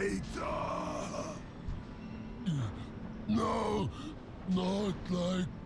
later! No, not like